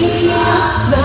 We are